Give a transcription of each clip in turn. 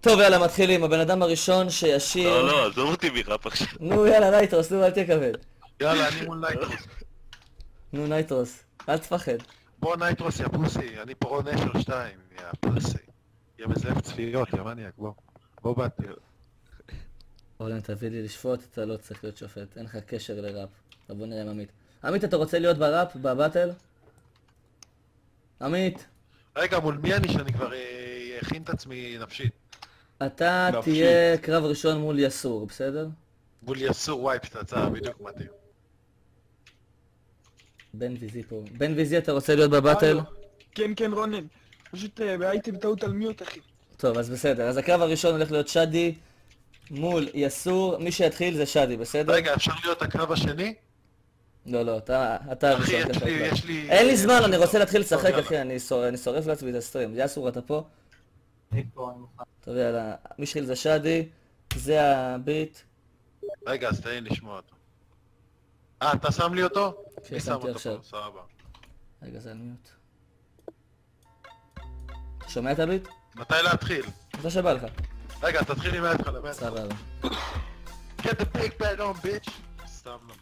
טוב, יאללה, מתחילים. הבן אדם הראשון שישיר... לא, לא, עזוב אותי מראפ עכשיו. נו, יאללה, נייטרוס, נו, אל תהיה כבד. יאללה, אני מול נייטרוס. נו, נייטרוס, אל תפחד. בוא נייטרוס, יא פוסי, אני פורון אשר 2, יא פוסי. יא מזלף צפיות, יא מניאק, בוא. בוא באתי. רולן, תביא לי לשפוט, אתה לא צריך להיות שופט, אין לך קשר לראפ. בוא נראה עם עמית. עמית, אתה רוצה להיות בראפ, בבטל? עמית, רגע, מול מי אני שאני כבר אה, אכין את עצמי נפשית? אתה. תהיה קרב ראשון מול יסור, בסדר? מול יסור וייפ פצצה, בדיוק מתאים. בן ויזי פה. בן ויזי, אתה רוצה להיות בבטל? הלו. כן, כן, רונן. פשוט אה, הייתי בטעות על מיוט, אחי. טוב, אז בסדר. אז הקרב הראשון הולך להיות שדי מול יסור. מי שיתחיל זה שדי, בסדר? רגע, אפשר להיות הקרב השני? לא, לא, אתה אתה אחי, הראשון. יש לי, כבר. יש לי... אין לי אה, זמן, אני. רוצה להתחיל לשחק. אחי, אני שור- אני שורף לעצמי את הסטרים. יאסור, אתה פה? טוב, יאללה. מי שהתחיל זה שדי, זה הביט. רגע, אז תן לי לשמוע אותו. אה, אתה שם לי אותו? כן, מי שם שמתי אותו עכשיו. פה? סבבה. רגע, זה על מיוט. אתה שומע את הביט? מתי להתחיל? מתי שבא לך. רגע, תתחיל מההתחלה, מההתחלה. סבבה. Get the big bad on, bitch! סתם לא.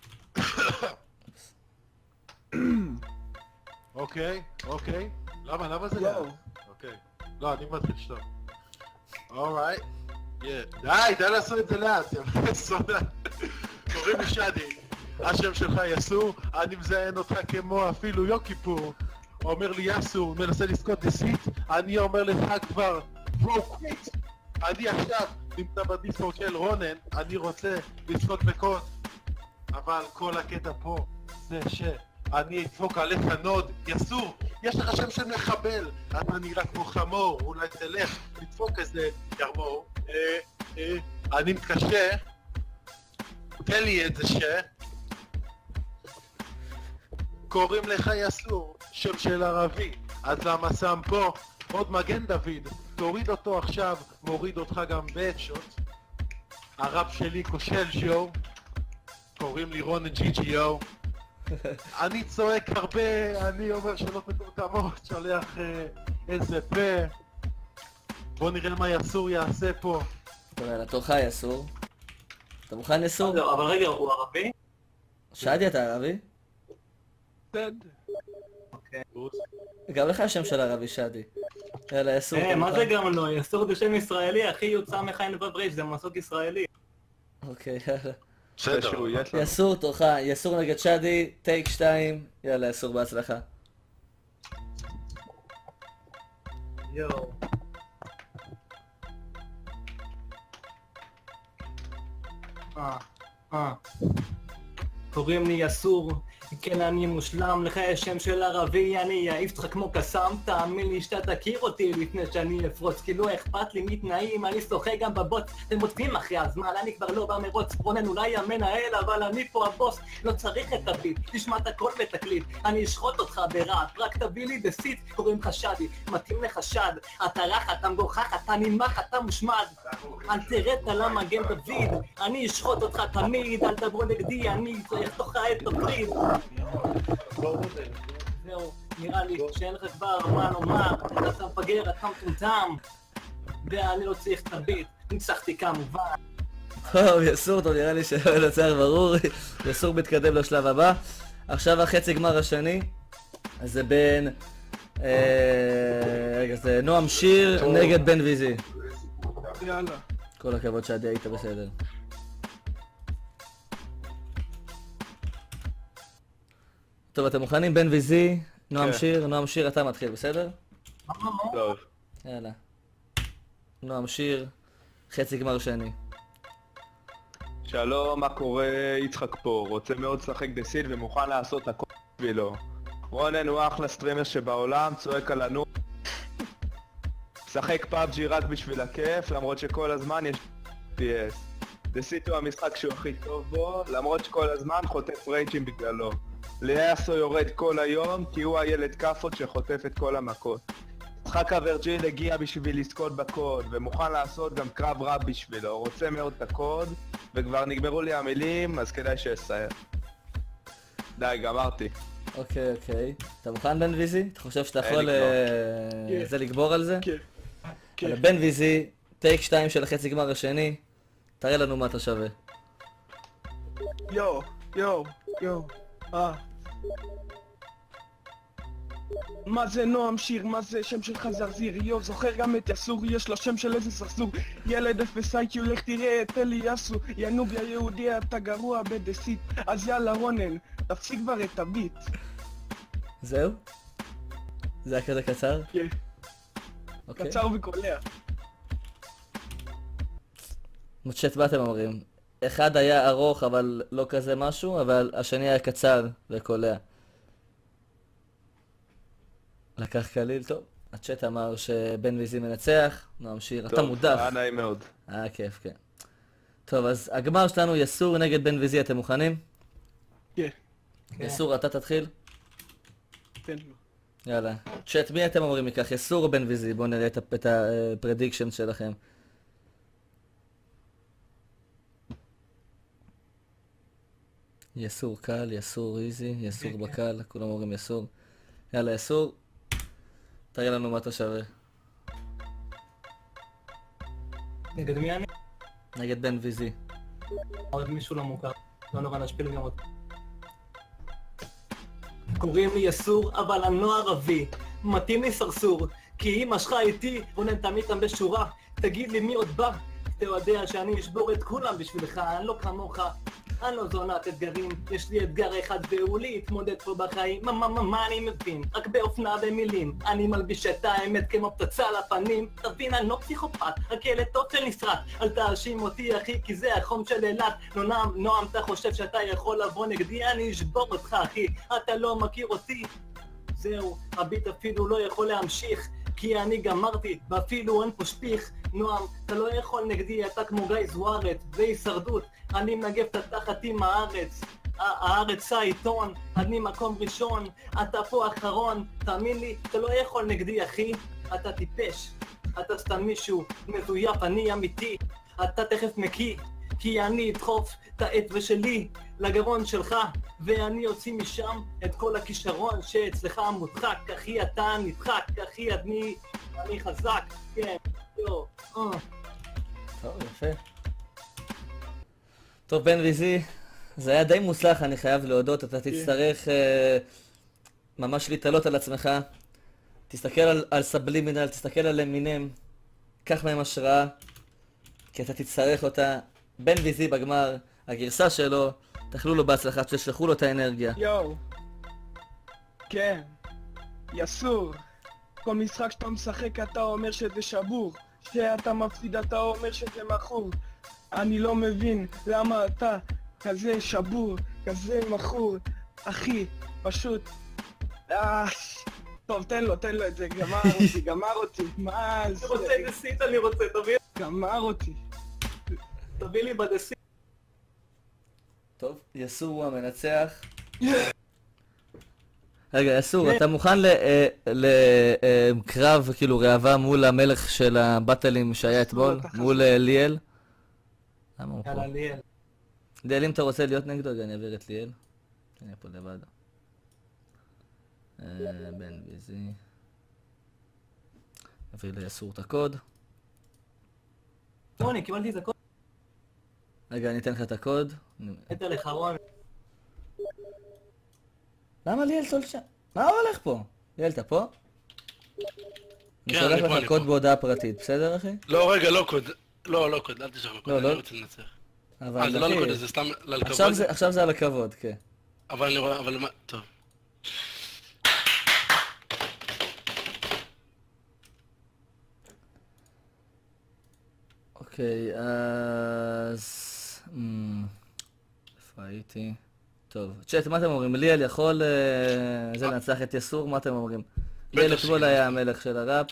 אוקיי, אוקיי. למה, למה זה? אוקיי. לא, אני מתחיל שטוב. אורייט. די, די לעשות את זה לאט. קוראים לי שדי. השם שלך יסור, אני מזיין אותך כמו אפילו יוקיפור. אומר לי יסור, מנסה לזכות דסית, אני אומר לך כבר, ברו קוויט. אני עכשיו נמצא בדיסקו של רונן, אני רוצה לזכות בקוד. אבל כל הקטע פה זה שאני אדפוק עליך נוד, יסור, יש לך שם של מחבל, אתה נראה כמו חמור, אולי תלך לדפוק איזה ירמור. אה, אה, אני מתקשר, תן לי את זה ש... קוראים לך יסור, שם של ערבי, אז למה שם פה עוד מגן דוד? תוריד אותו עכשיו, מוריד אותך גם בהדשוט. הרב שלי כושל שואו, קוראים לי רונן ג'י ג'י יו. אני צועק הרבה, אני אומר שאלות מטומטמות, שולח אה, איזה פה. בוא נראה מה יסור יעשה פה. טוב, יאללה, תורך יסור. אתה מוכן יסור? לא, אבל רגע, הוא ערבי? שדי, אתה ערבי? בסדר. גם לך יש שם של ערבי שדי. יאללה, יסור. אה, מה? זה גם לא? יסור זה שם ישראלי, אחי יוצא מכהן וברייש, זה מסוק ישראלי. אוקיי, יאללה. בסדר. יסור, תורך, יסור נגד שדי, טייק שתיים. יאללה, יסור, בהצלחה. יואו. אה, אה. קוראים לי יסור, כן אני מושלם, לך יש שם של ערבי, אני אעיף אותך כמו קסאם, תאמין לי שאתה תכיר אותי לפני שאני אפרוץ, כי לא אכפת לי מתנאים, אני שוחה גם בבוץ, אתם עוצבים אחרי הזמן, אני כבר לא במרוץ, רונן אולי המנהל, אבל אני פה הבוס, לא צריך את הביט, תשמע את הכל בתקליט, אני אשחוט אותך ברעב, רק תביא לי דסית, קוראים לך שדי, מתאים לך שד, אתה רך, אתה מגוחך, אתה נמח, אתה מושמד, אל תרד על המגן דוד, אני אשחוט אותך תמיד, אל תבוא נגדי, אני אחתוך לך את הפריד. זהו, נראה לי שאין לך כבר מה לומר, אתה מפגר, אתה מטומטם, ואני לא צריך את הביט, ניצחתי כמובן. טוב, יסור, טוב, נראה לי שהנצח ברור. יסור מתקדם לשלב הבא. עכשיו החצי גמר השני. אז זה בין... אה, רגע, זה נועם שיר נגד בן ויזי. יאללה. כל הכבוד שעדי היית בסדר. טוב, אתם מוכנים? בן ויזי, נועם כן. שיר, נועם שיר, אתה מתחיל, בסדר? טוב. יאללה. נועם שיר, חצי גמר שני. שלום, מה קורה? יצחק פה, רוצה מאוד לשחק Deceit ומוכן לעשות הכל בשבילו. רונן הוא אחלה streamer שבעולם, צועק על הנו... משחק PUBG רק בשביל הכיף, למרות שכל הזמן יש PS. Deceit הוא המשחק שהוא הכי טוב בו, למרות שכל הזמן חוטף רייג'ים בגללו. ליאסו יורד כל היום, כי הוא הילד כאפות שחוטף את כל המכות. משחק אברג'יל הגיע בשביל לזכות בקוד, ומוכן לעשות גם קרב ראפ בשבילו. רוצה מאוד את הקוד, וכבר נגמרו לי המילים, אז כדאי שאסיים. די, גמרתי. אוקיי, אוקיי. אתה מוכן בן ויזי? אתה חושב שאתה יכול. אה, כן. זה לגבור על זה? כן. כן. בן ויזי, טייק 2 של החצי גמר השני, תראה לנו מה אתה שווה. יואו, יואו, יואו. אה. מה זה נועם שיר? מה זה שם שלך זרזיר? יואו, זוכר גם את יסור, יש לו שם של איזה סרסור. ילד אפס איי-קיו, לך תראה את אלי יסו. ינוב יא יהודי, אתה גרוע בדסית. אז יאללה רונן, תפסיק כבר את הביט. זהו? זה היה כזה קצר? כן, אוקיי. קצר וקולע. צ'אט, מה אתם אומרים? אחד היה ארוך אבל לא כזה משהו, אבל השני היה קצר וקולע. לקח קליל, טוב. הצ'אט אמר שבן ויזי מנצח, נועם שיר, אתה טוב, מודח. היה נעים מאוד. היה כיף, כן. טוב, אז הגמר שלנו יסור נגד בן ויזי, אתם מוכנים? כן, יסור, אתה תתחיל? תן לו. יאללה. צ'אט, מי אתם אומרים מכך, יסור או בן ויזי? בואו נראה את ה prediction שלכם. יסור קל, יסור easy, יסור בקל, כולם אומרים יסור. יאללה, יסור, תראה לנו מה אתה שווה. נגד מי אני? נגד בן ויזי. עוד מישהו לא מוכר. לא נורא נשפיל גם אותו. קוראים לי יסור, אבל אני לא ערבי. מתאים לי סרסור. כי אמא שלך איתי, רונן תעמיד אותם בשורה. תגיד לי מי עוד בא? אתה יודע שאני אשבור את כולם בשבילך, אני לא כמוך. אני לא זונת אתגרים, יש לי אתגר אחד והוא להתמודד פה בחיים. מה מה מה מה אני מבין? רק באופנה ומילים. אני מלביש את האמת כמו פצצה לפנים. תבין, אני לא פסיכופת, רק ילד טוב של נסרט. אל תאשים אותי אחי, כי זה החום של אילת. לא נועם, נועם, אתה חושב שאתה יכול לבוא נגדי? אני אשבור אותך אחי. אתה לא מכיר אותי. זהו, הביט אפילו לא יכול להמשיך. כי אני גמרתי, ואפילו אין פה שפיך. נועם, אתה לא יכול נגדי, אתה כמו גיא זוארץ, זה הישרדות. אני מנגב את התחת עם הארץ. הארץ העיתון, אני מקום ראשון, אתה פה אחרון, תאמין לי, אתה לא יכול נגדי אחי, אתה טיפש, אתה סתם מישהו מזויף, אני אמיתי, אתה תכף מקיא, כי אני אדחוף את האצבע שלי לגרון שלך, ואני אוציא משם את כל הכישרון שאצלך מודחק, אחי אתה נדחק, אחי אני, אני חזק, כן, יו, טוב, בן ויזי, זה היה די מוצלח, אני חייב להודות. אתה תצטרך אה, ממש להתעלות על עצמך. תסתכל על, על סבלימינל, תסתכל על אמינם, קח מהם השראה, כי אתה תצטרך אותה. בן ויזי בגמר, הגרסה שלו, תאכלו לו בהצלחה, תשלחו לו את האנרגיה. יואו. כן. יסור. כל משחק שאתה משחק אתה אומר שזה שבור. שאתה מפסיד אתה אומר שזה מכור. אני לא מבין למה אתה כזה שבור, כזה מכור. אחי, פשוט... אה... טוב, תן לו, תן לו את זה, גמר אותי, גמר אותי. מה אני זה? רוצה דסית, אני רוצה, תביא, גמר אותי. תביא לי בדסית. טוב, יסור הוא המנצח. רגע, יסור, אתה מוכן לקרב, כאילו, ראווה מול המלך של הבטלים שהיה אתמול? מול אה, ליאל? למה הוא פה? יאללה, ליאל. ליאל, אם אתה רוצה להיות נגדו, אני אעביר את ליאל. אני פה לבד. אה, בן ויזי. אעביר ליסור את הקוד. רוני, קיבלתי את הכל. רגע, אני אתן לך את הקוד. נתת לך רוני. למה ליאל סולשה? מה הולך פה? ליאל, אתה פה? אני כן, שולח אני פה, לך קוד. בהודעה פרטית, בסדר אחי? לא, רגע, לא קוד. לא, לא קוד, אל תשלח לו קוד, לא, אני לא. רוצה לנצח. אה, זה לא לקוד, זה סתם. עכשיו זה- עכשיו זה על הכבוד, כן. אבל אני רואה, אבל מה, טוב. אוקיי, אז... איפה הייתי? טוב, צ'אט, מה אתם אומרים? ליאל יכול אה, זה לנצח את יסור? מה אתם אומרים? ליאל אתמול. היה המלך של הראפ.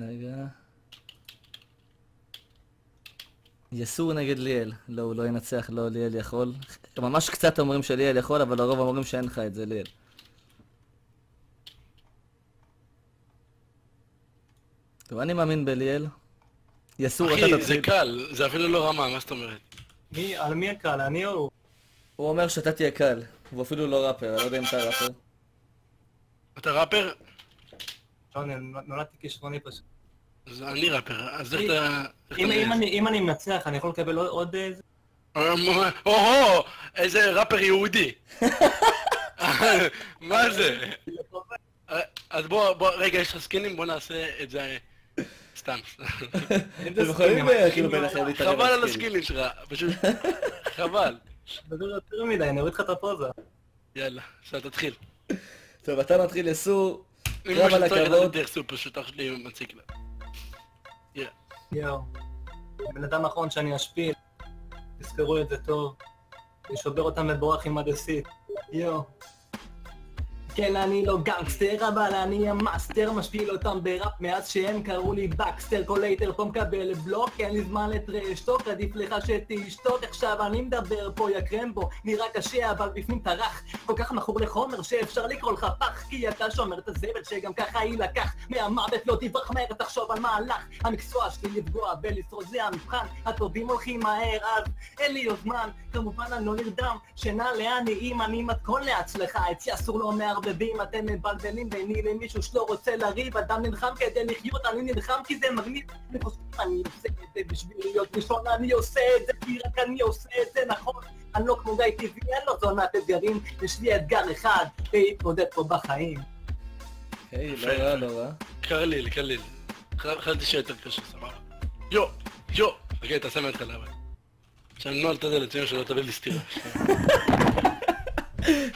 רגע. יסור נגד ליאל. לא, הוא לא ינצח, לא, ליאל יכול. ממש קצת אומרים שליאל יכול, אבל הרוב אומרים שאין לך את זה, ליאל. טוב, אני מאמין בליאל. יסור, אתה אחי, זה תתחיל. קל, זה אפילו לא רמה, מה זאת אומרת? מי, על מי הקהל? אני או הוא? הוא אומר שאתה תהיה קל. הוא אפילו לא ראפר, אני לא יודע אם אתה ראפר. אתה ראפר? לא, נולדתי כישרוני פשוט. אז אני ראפר, אז איך אתה... אם- אתה- אני- אם אני מנצח, אני יכול לקבל עוד- איזה... או-הו, איזה ראפר יהודי. מה זה? אז בוא, בוא, רגע, יש לך סקינים? בוא נעשה את זה סתם. אתם יכולים אה, כאילו ביניכם להתערב חבל על. הסקינים שלך, פשוט חבל. דבר יותר מדי, אני אוריד לך את הפוזה. יאללה, עכשיו תתחיל. טוב, אתה מתחיל יסור, אם קרב על מישהו צריך הכבוד. פשוט אח שלי מציק לה. יואו. בן אדם האחרון שאני אשפיל. תזכרו את זה טוב. אני שובר אותם בבורח עם ה Deceit. יואו. כן, אני לא גנגסטר, אבל אני ה master, משפיל אותם בראפ מאז שהם קראו לי בקסטר, כל hater פה מקבל בלוק, אין לי זמן ל trash talk, עדיף לך שתשתוק, עכשיו אני מדבר פה יא קרמבו, נראה קשה אבל בפנים רך, כל כך מכור לחומר שאפשר לקרוא לך פח, כי אתה שומר את הזבל שגם ככה יילקח, מהמוות לא תברח מהר, תחשוב על מהלך, המקצוע שלי לפגוע ולשרוד זה המבחן, הטובים הולכים מהר, אז אין לי עוד זמן, כמובן אני לא נרדם, שינה לעניים, אני מתכון להצלחה, אצלי אסור לא מערבבים, אתם מבלבלים ביני למישהו שלא רוצה לריב, אדם נלחם כדי לחיות, אני נלחם כי זה מגניב, אני חושב, אני עושה את זה בשביל להיות ראשון, אני עושה את זה כי רק אני עושה את זה נכון, אני לא כמו גיא טבעי, אין לו זונת אתגרים, יש לי אתגר אחד, להתמודד פה בחיים. היי, לא רע, לא רע. קליל, קליל. חשבתי שיותר קשה, סבבה. יו, יו. אוקיי, תעשה מההתחלה אבל. עכשיו נועל את הדלת, שלא תביא לי סטירה.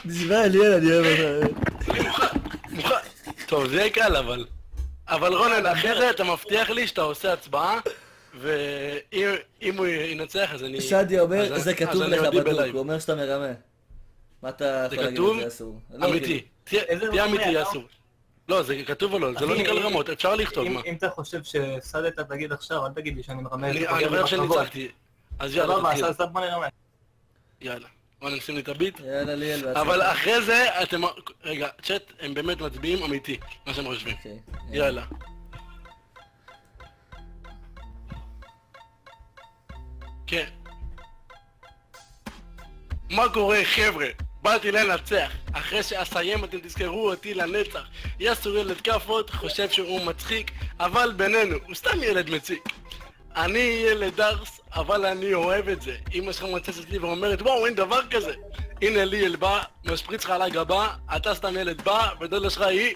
נשמע אליאל, אני אוהב אותך. אני מוכן, מוכן. טוב, זה יהיה קל אבל. אבל רונן, אחרי זה אתה מבטיח לי שאתה עושה הצבעה, ואם אם הוא ינצח אז אני... שדי אומר, זה כתוב לך בדוק. הוא אומר שאתה מרמה. מה אתה זה יכול להגיד כתוב? על זה אסור? לא, אמיתי. תהיה אמיתי? אסור. לא, זה כתוב או לא? זה לא נקרא לרמות, אפשר לכתוב, אם מה? אם אתה חושב שהפסדת, תגיד עכשיו, אל תגיד לי שאני מרמה. אני חושב בכבוד. שניצחתי. אז יאללה, סבבה, תתחיל. יאללה. בוא נשים לי את הביט. יאללה ליאל. אבל אחרי זה אתם... רגע, צ'אט, הם באמת מצביעים אמיתי, מה שהם חושבים. אוקיי, יאללה. כן. מה קורה חבר'ה? באתי לנצח. אחרי שאסיים אתם תזכרו אותי לנצח. יאסור ילד כאפות, חושב שהוא מצחיק, אבל בינינו, הוא סתם ילד מציק. אני ילד דרס, אבל אני אוהב את זה. אמא שלך מוצצת לי ואומרת, וואו, אין דבר כזה. הנה ליאל בא, משפריץ לך על הגבה, אתה סתם ילד בא, ודודה שלך היא...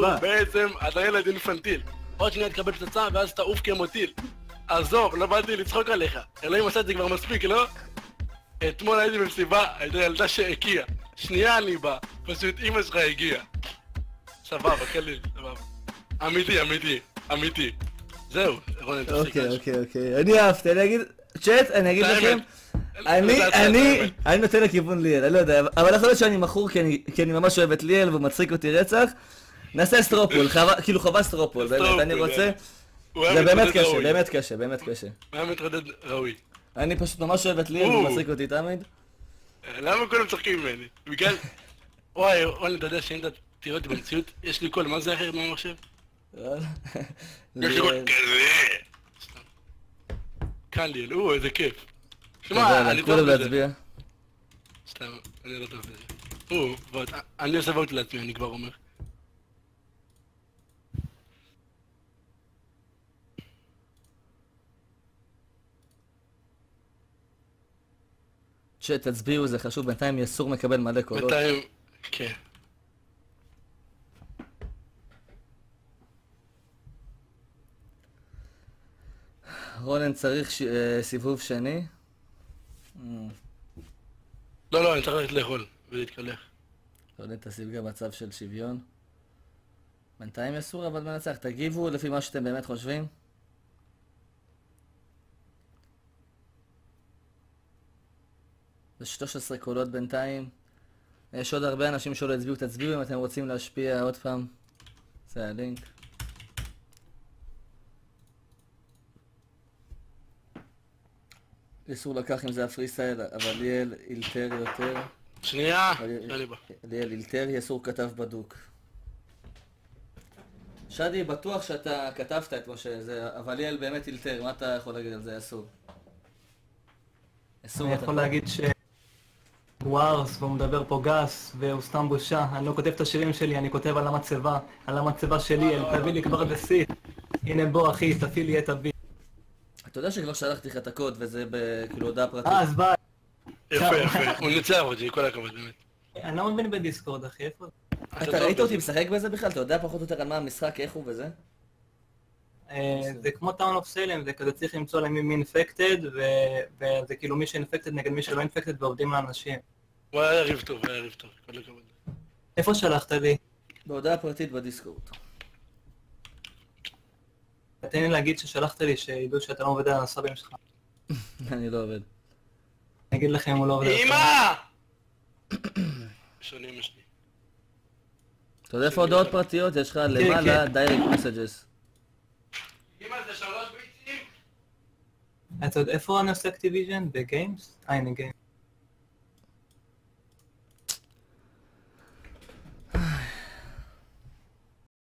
בא. בעצם אתה ילד אינפנטיל. עוד שנייה תקבל פצצה ואז תעוף כמו טיל. עזוב, לא באתי לצחוק עליך. אלוהים עשה את זה כבר מספיק, לא? אתמול הייתי במסיבה, הייתה ילדה שהקיאה. שנייה אני בא, פשוט אמא שלך הגיעה. סבבה, קליל, סבבה. אמיתי, אמיתי, אמיתי. זהו, רונן, תפסיק. אוקיי, אוקיי, אוקיי. אני אהבתי, אני אגיד... צ'אט, אני אגיד לכם... אני, אני. אני נותן לכיוון ליאל, אני לא יודע, אבל יכול להיות שאני מכור כי אני- ממש אוהב את ליאל והוא מצחיק אותי רצח. נעשה straw poll, חווה- כאילו חובה straw poll, באמת, אני רוצה... הוא היה זה באמת קשה. באמת קשה, באמת קשה. הוא היה מתמודד ראוי. אני פשוט ממש אוהב את ליאל והוא. מצחיק אותי תמיד. למה כולם צוחקים ממני? בגלל... וואי, וואי, אתה יודע שאם אתה תראה אותי במציאות, יש לי קול, מה זה אחרת מהמחשב? יש לי קול ליאל. כזה! סתם. קל לי, או, איזה כיף. שמע, יאללה, אני טוב כולם בזה. להצביע. סתם, אני לא טוב בזה. או, ועוד, אני עושה ואוט לעצמי, אני כבר אומר. צ'אט, תצביעו, זה חשוב, בינתיים יסור מקבל מלא קולות. בינתיים, כן. רולן צריך ש- אה, סיבוב שני. לא, לא, אני צריך ללכת לאכול ולהתקלח. רולן תשיג גם מצב של שוויון. בינתיים יסור אבל מנצח, תגיבו לפי מה שאתם באמת חושבים. זה 13 קולות בינתיים. יש עוד הרבה אנשים שלא הצביעו, תצביעו אם אתם רוצים להשפיע עוד פעם. זה הלינק. איסור לקח אם זה הפרי סטייל, אבל ליאל אילתר יותר. שנייה. ליאל אילתר יסור כתב בדוק. שדי, בטוח שאתה כתבת את מה שזה, אבל ליאל באמת אילתר, מה אתה יכול להגיד על זה, יסור? יסור, אני יכול להגיד ש... ווארס, והוא מדבר פה גס, והוא סתם בושה. אני לא כותב את השירים שלי, אני כותב על המצבה. על המצבה שלי, אל תביא לי כבר Deceit. הנה בוא אחי, תפעיל לי את הביט. אתה יודע שכבר שלחתי לך את הקוד וזה כאילו הודעה פרטית. אה, אז ביי. יפה, יפה. הוא ניצח אותי, כל הכבוד, באמת. אני לא מבין בדיסקורד, אחי, איפה? אתה ראית אותי משחק בזה בכלל? אתה יודע פחות או יותר על מה המשחק, איך הוא וזה? אה, זה כמו Town of Salem, זה כזה צריך למצוא למי מי infected, וזה כאילו מי ש infected נגד מי שלא infected ועובדים לאנשים. הוא היה יריב טוב, היה יריב טוב, כל הכבוד. איפה שלחת לי? בהודעה פרטית בדיסקורד. תן לי להגיד ששלחת לי, שידעו שאתה לא עובד על הסבים שלך. אני לא עובד. אני אגיד לכם אם הוא לא עובד על הסבים. אמא! שונים משני. אתה יודע איפה הודעות פרטיות? יש לך למעלה דיירקט מסג'ס. אמא זה שלוש ביצים? אתה יודע איפה אני עושה activation? ב games? אה, הנה games.